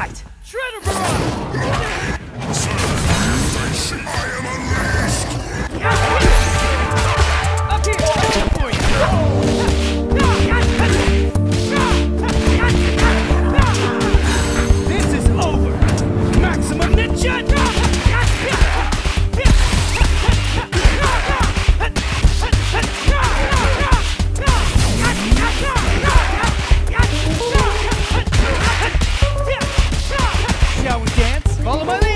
sight! Shredder barrage! Follow my lead.